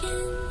天。